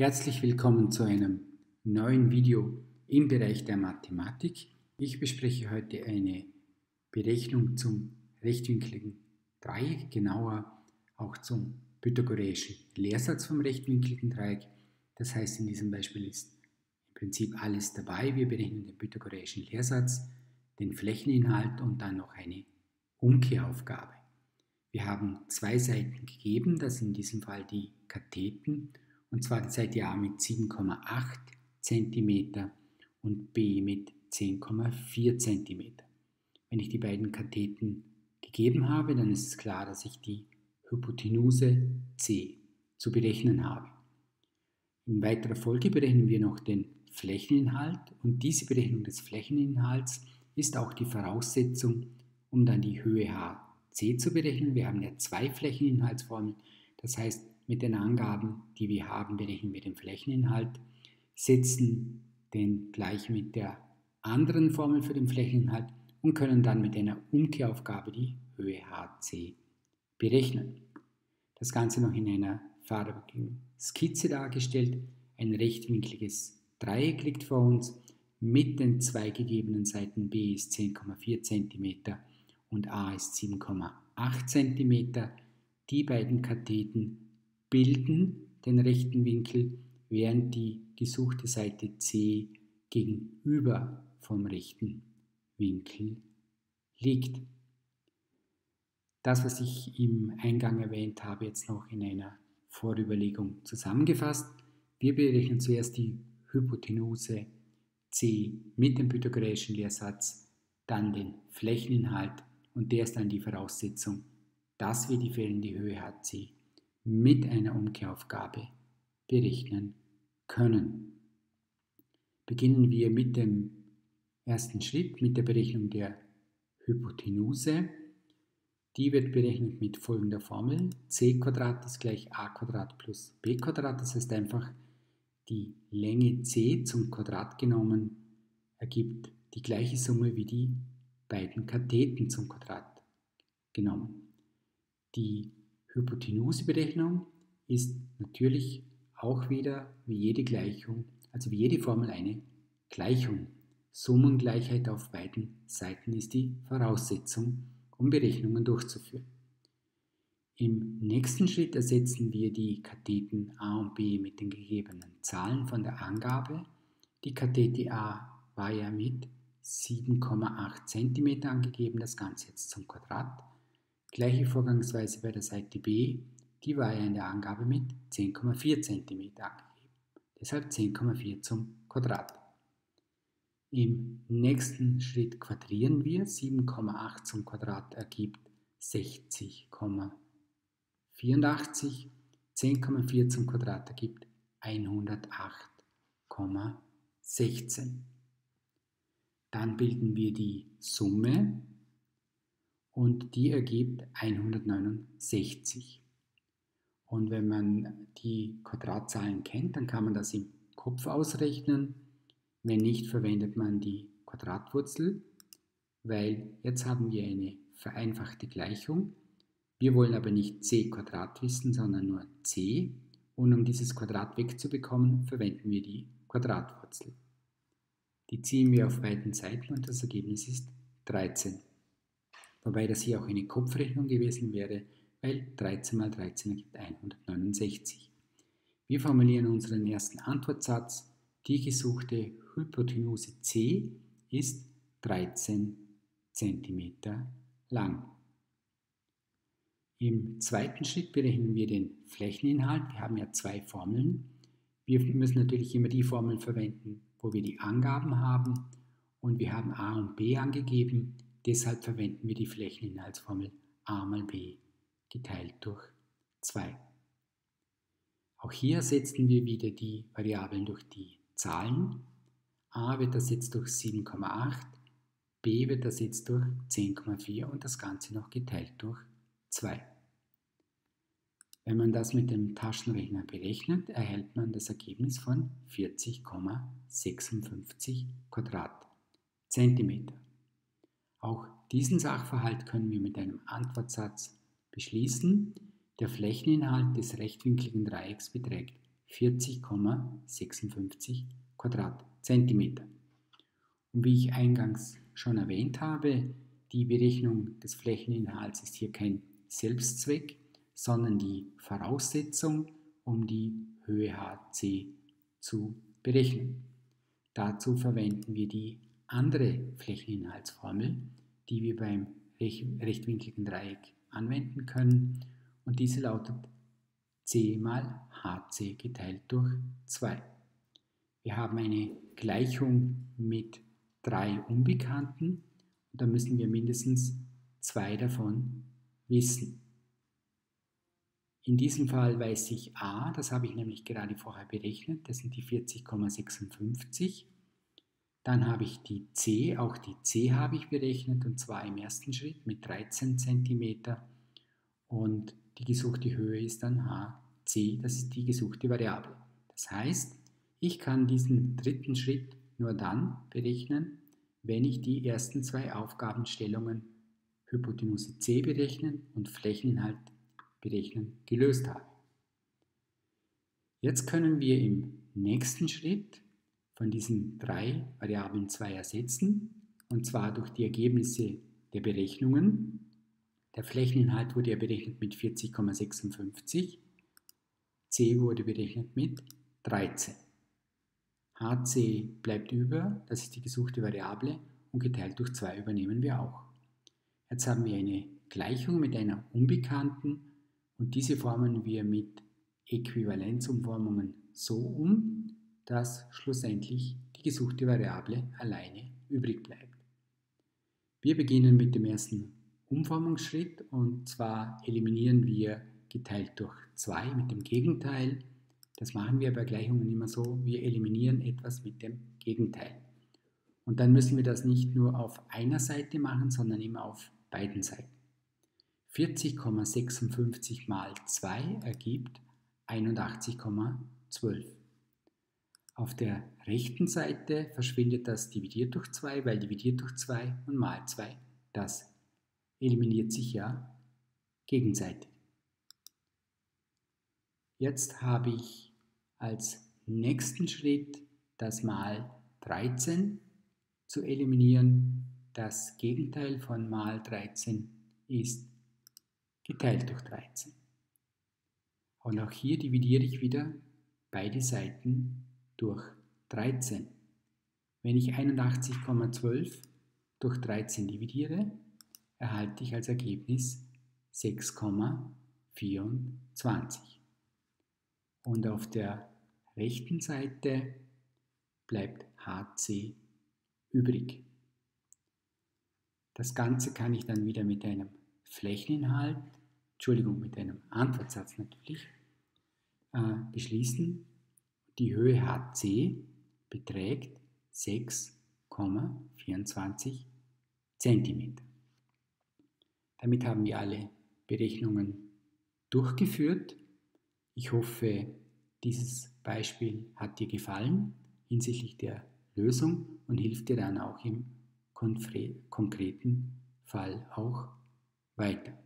Herzlich willkommen zu einem neuen Video im Bereich der Mathematik. Ich bespreche heute eine Berechnung zum rechtwinkligen Dreieck, genauer auch zum pythagoreischen Lehrsatz vom rechtwinkligen Dreieck. Das heißt, in diesem Beispiel ist im Prinzip alles dabei. Wir berechnen den pythagoreischen Lehrsatz, den Flächeninhalt und dann noch eine Umkehraufgabe. Wir haben zwei Seiten gegeben, das sind in diesem Fall die Katheten und zwar die Seite A mit 7,8 cm und B mit 10,4 cm. Wenn ich die beiden Katheten gegeben habe, dann ist es klar, dass ich die Hypotenuse C zu berechnen habe. In weiterer Folge berechnen wir noch den Flächeninhalt und diese Berechnung des Flächeninhalts ist auch die Voraussetzung, um dann die Höhe HC zu berechnen. Wir haben ja zwei Flächeninhaltsformeln, das heißt mit den Angaben, die wir haben, berechnen wir den Flächeninhalt, setzen den gleich mit der anderen Formel für den Flächeninhalt und können dann mit einer Umkehraufgabe die Höhe HC berechnen. Das Ganze noch in einer farbigen Skizze dargestellt. Ein rechtwinkliges Dreieck liegt vor uns mit den zwei gegebenen Seiten B ist 10,4 cm und A ist 7,8 cm. Die beiden Katheten bilden den rechten Winkel, während die gesuchte Seite C gegenüber vom rechten Winkel liegt. Das, was ich im Eingang erwähnt habe, jetzt noch in einer Vorüberlegung zusammengefasst. Wir berechnen zuerst die Hypotenuse C mit dem pythagoreischen Lehrsatz, dann den Flächeninhalt und der ist dann die Voraussetzung, dass wir die fehlende Höhe HC mit einer Umkehraufgabe berechnen können. Beginnen wir mit dem ersten Schritt, mit der Berechnung der Hypotenuse. Die wird berechnet mit folgender Formel. c ist gleich a plus b Das heißt einfach, die Länge c zum Quadrat genommen ergibt die gleiche Summe wie die beiden Katheten zum Quadrat genommen. Die Hypotenuseberechnung ist natürlich auch wieder wie jede Gleichung, also wie jede Formel eine Gleichung. Summengleichheit auf beiden Seiten ist die Voraussetzung, um Berechnungen durchzuführen. Im nächsten Schritt ersetzen wir die Katheten a und b mit den gegebenen Zahlen von der Angabe. Die Kathete a war ja mit 7,8 cm angegeben, das Ganze jetzt zum Quadrat. Gleiche Vorgangsweise bei der Seite B, die war ja in der Angabe mit 10,4 cm angegeben. Deshalb 10,4 zum Quadrat. Im nächsten Schritt quadrieren wir. 7,8 zum Quadrat ergibt 60,84. 10,4 zum Quadrat ergibt 108,16. Dann bilden wir die Summe und die ergibt 169. Und wenn man die Quadratzahlen kennt, dann kann man das im Kopf ausrechnen. Wenn nicht, verwendet man die Quadratwurzel, weil jetzt haben wir eine vereinfachte Gleichung. Wir wollen aber nicht c Quadrat wissen, sondern nur c. Und um dieses Quadrat wegzubekommen, verwenden wir die Quadratwurzel. Die ziehen wir auf beiden Seiten und das Ergebnis ist 13 wobei das hier auch eine Kopfrechnung gewesen wäre, weil 13 mal 13 ergibt 169. Wir formulieren unseren ersten Antwortsatz. Die gesuchte Hypotenuse C ist 13 cm lang. Im zweiten Schritt berechnen wir den Flächeninhalt. Wir haben ja zwei Formeln. Wir müssen natürlich immer die Formeln verwenden, wo wir die Angaben haben. Und wir haben a und b angegeben. Deshalb verwenden wir die Flächeninhaltsformel a mal b geteilt durch 2. Auch hier ersetzen wir wieder die Variablen durch die Zahlen. a wird ersetzt durch 7,8, b wird ersetzt durch 10,4 und das Ganze noch geteilt durch 2. Wenn man das mit dem Taschenrechner berechnet, erhält man das Ergebnis von 40,56 Quadratzentimeter. Auch diesen Sachverhalt können wir mit einem Antwortsatz beschließen. Der Flächeninhalt des rechtwinkligen Dreiecks beträgt 40,56 Quadratzentimeter. Und wie ich eingangs schon erwähnt habe, die Berechnung des Flächeninhalts ist hier kein Selbstzweck, sondern die Voraussetzung, um die Höhe HC zu berechnen. Dazu verwenden wir die andere Flächeninhaltsformel, die wir beim rechtwinkligen Dreieck anwenden können und diese lautet c mal hc geteilt durch 2. Wir haben eine Gleichung mit drei Unbekannten und da müssen wir mindestens zwei davon wissen. In diesem Fall weiß ich a, das habe ich nämlich gerade vorher berechnet, das sind die 40,56. Dann habe ich die c, auch die c habe ich berechnet und zwar im ersten Schritt mit 13 cm und die gesuchte Höhe ist dann hc, das ist die gesuchte Variable. Das heißt, ich kann diesen dritten Schritt nur dann berechnen, wenn ich die ersten zwei Aufgabenstellungen Hypotenuse C berechnen und Flächeninhalt berechnen gelöst habe. Jetzt können wir im nächsten Schritt von diesen drei Variablen zwei ersetzen, und zwar durch die Ergebnisse der Berechnungen. Der Flächeninhalt wurde ja berechnet mit 40,56, C wurde berechnet mit 13. HC bleibt über, das ist die gesuchte Variable, und geteilt durch 2 übernehmen wir auch. Jetzt haben wir eine Gleichung mit einer Unbekannten und diese formen wir mit Äquivalenzumformungen so um, dass schlussendlich die gesuchte Variable alleine übrig bleibt. Wir beginnen mit dem ersten Umformungsschritt und zwar eliminieren wir geteilt durch 2 mit dem Gegenteil das machen wir bei Gleichungen immer so, wir eliminieren etwas mit dem Gegenteil. Und dann müssen wir das nicht nur auf einer Seite machen, sondern immer auf beiden Seiten. 40,56 mal 2 ergibt 81,12. Auf der rechten Seite verschwindet das dividiert durch 2, weil dividiert durch 2 und mal 2, das eliminiert sich ja gegenseitig. Jetzt habe ich als nächsten Schritt das mal 13 zu eliminieren. Das Gegenteil von mal 13 ist geteilt durch 13. Und auch hier dividiere ich wieder beide Seiten durch 13. Wenn ich 81,12 durch 13 dividiere, erhalte ich als Ergebnis 6,24 und auf der rechten Seite bleibt HC übrig. Das Ganze kann ich dann wieder mit einem Flächeninhalt, Entschuldigung, mit einem Antwortsatz natürlich, äh, beschließen. Die Höhe HC beträgt 6,24 cm. Damit haben wir alle Berechnungen durchgeführt ich hoffe, dieses Beispiel hat dir gefallen hinsichtlich der Lösung und hilft dir dann auch im konkreten Fall auch weiter.